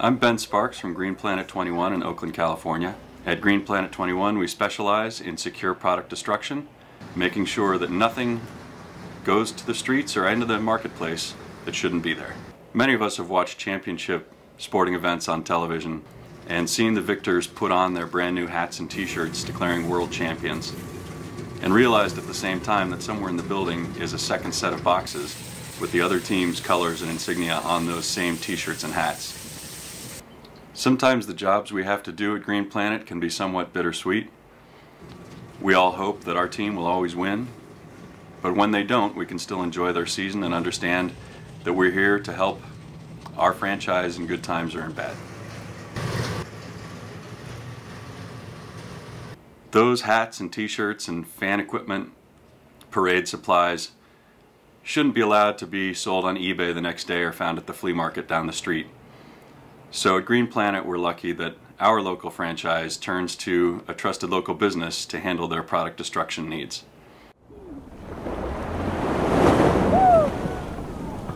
I'm Ben Sparks from Green Planet 21 in Oakland, California. At Green Planet 21, we specialize in secure product destruction, making sure that nothing goes to the streets or into the marketplace that shouldn't be there. Many of us have watched championship sporting events on television and seen the victors put on their brand new hats and t-shirts declaring world champions and realized at the same time that somewhere in the building is a second set of boxes with the other team's colors and insignia on those same t-shirts and hats. Sometimes the jobs we have to do at Green Planet can be somewhat bittersweet. We all hope that our team will always win, but when they don't, we can still enjoy their season and understand that we're here to help our franchise in good times or in bad. Those hats and t-shirts and fan equipment, parade supplies, shouldn't be allowed to be sold on eBay the next day or found at the flea market down the street. So at Green Planet, we're lucky that our local franchise turns to a trusted local business to handle their product destruction needs.